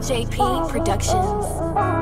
JP Productions.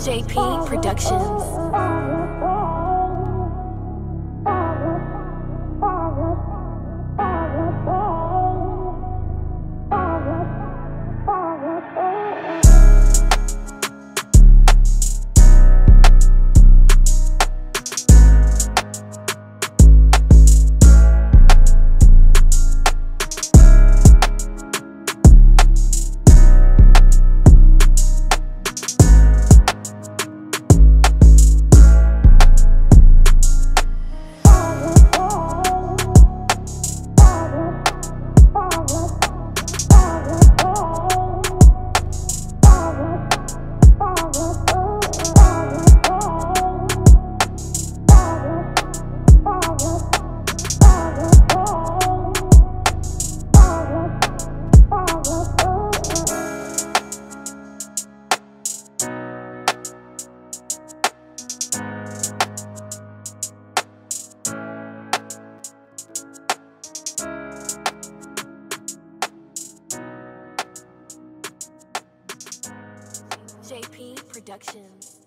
JP Productions. JP Productions.